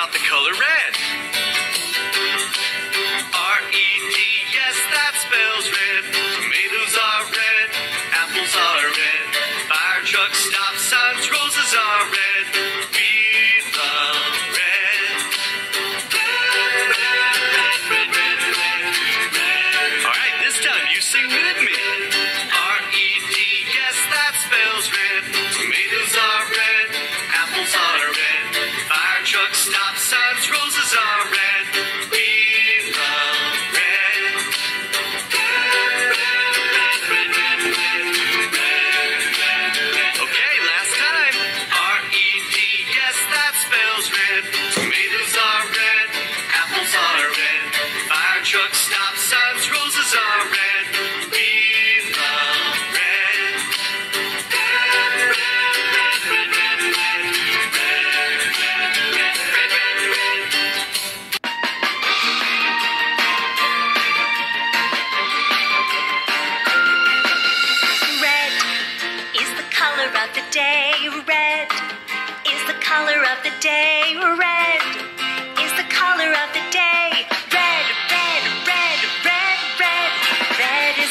about the color red.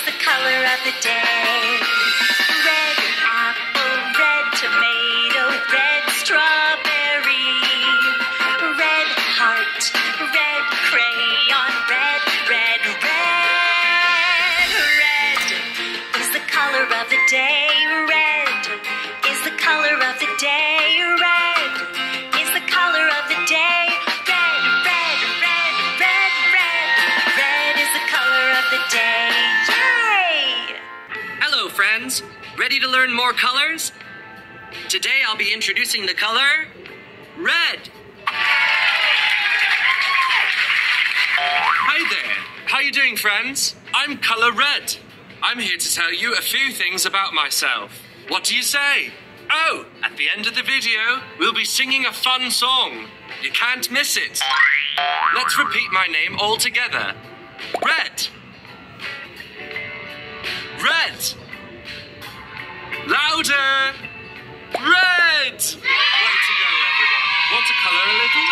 the color of the day. Ready to learn more colors? Today I'll be introducing the color red. Hi there. How you doing, friends? I'm Color Red. I'm here to tell you a few things about myself. What do you say? Oh, at the end of the video, we'll be singing a fun song. You can't miss it. Let's repeat my name all together. Red. Red. Louder! Red! Way to go, everyone. Want to colour a little?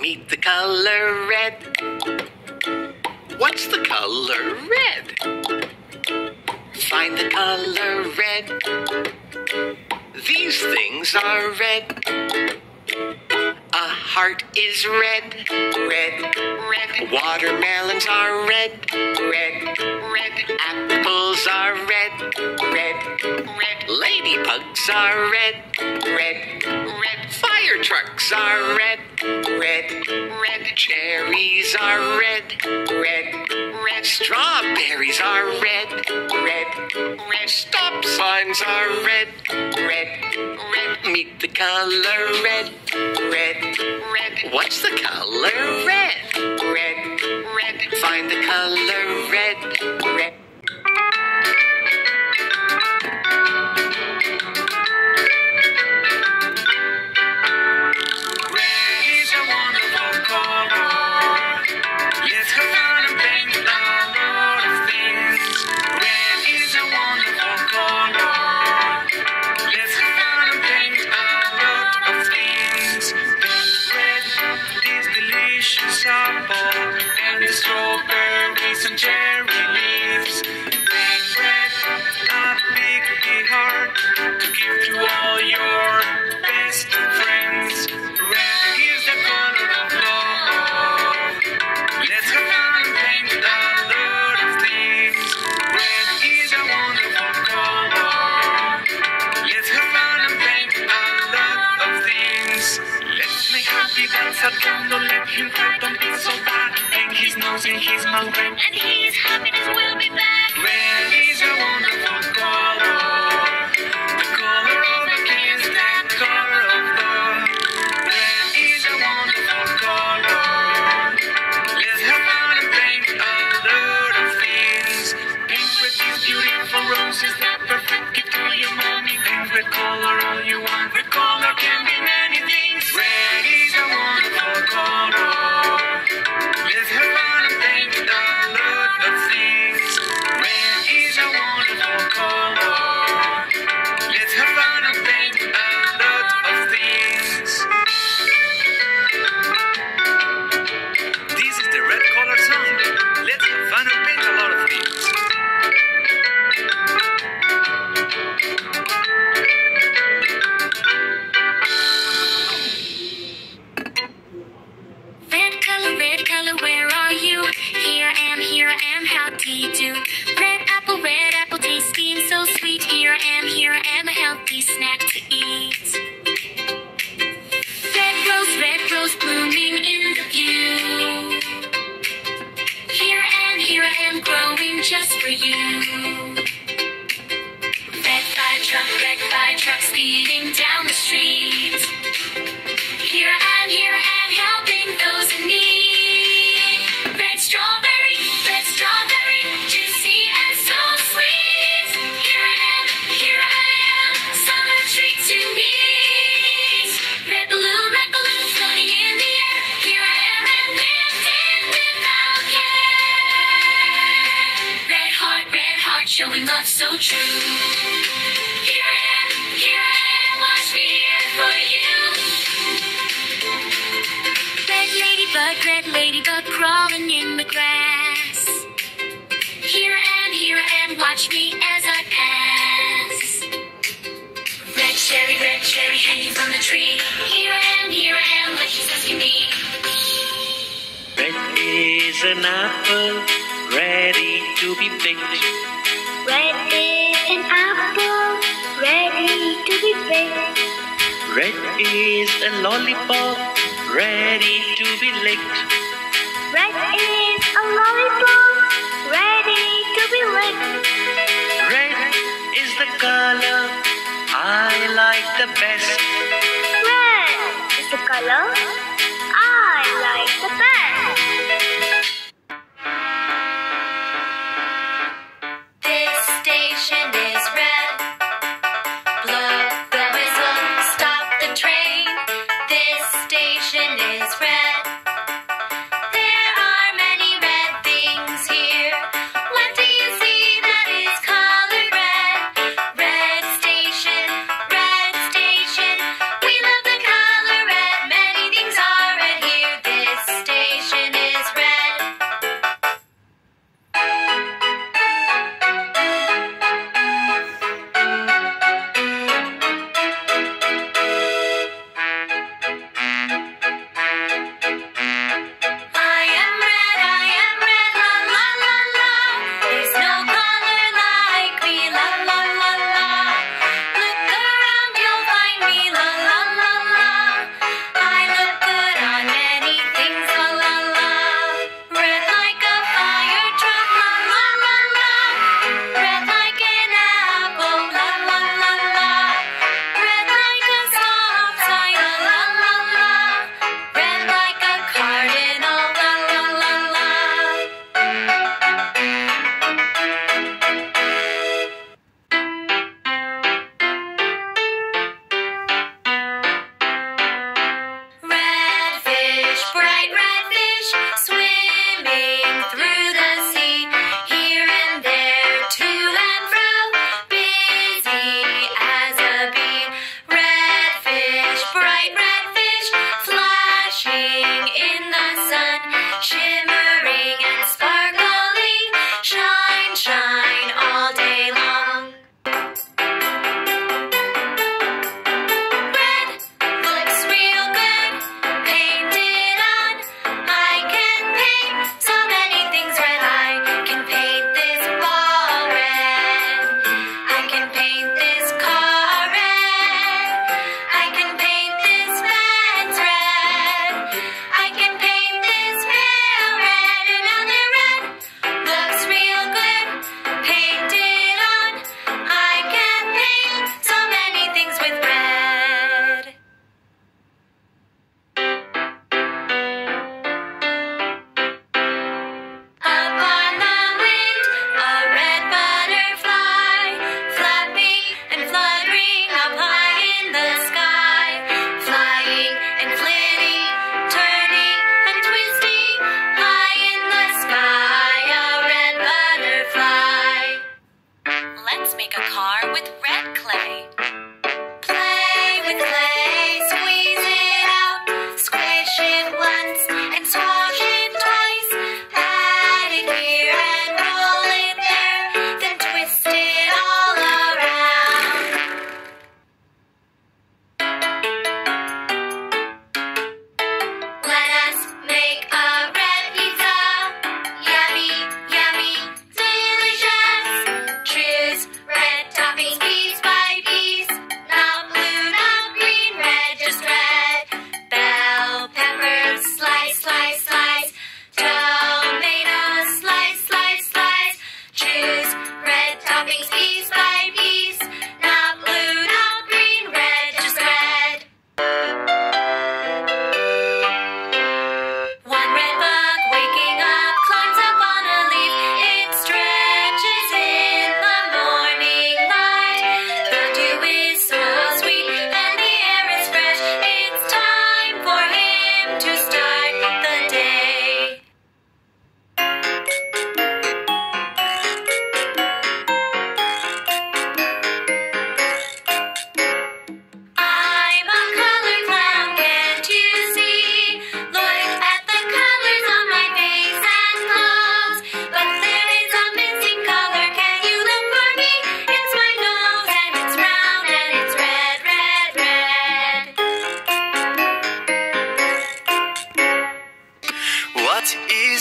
Meet the colour red. What's the colour red? Find the colour red. These things are red. A heart is red, red, red. Watermelons are red, red, are red, red, red. Fire trucks are red, red, red. Cherries are red, red, red. Strawberries are red, red, red. Stop signs are red, red, red. Meet the color red, red, red. What's the color red? Red, red. Find the color red. Just for you. Red fire truck, red fire truck, speeding down the street. Here am, here am, helping those in need. Ladybug, crawling in the grass. Here am, here am, watch me as I pass. Red cherry, red cherry hanging from the tree. Here I am, here I am, like she's asking me. Red is an apple ready to be picked. Is a lollipop ready to be licked. Red is a lollipop, ready to be licked. Red is the color I like the best. Red is the color sunshine all day.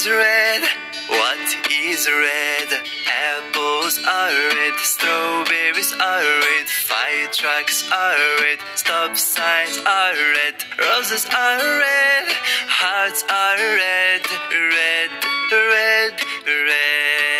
red? What is red? Apples are red, strawberries are red, fire trucks are red, stop signs are red, roses are red, hearts are red, red, red, red.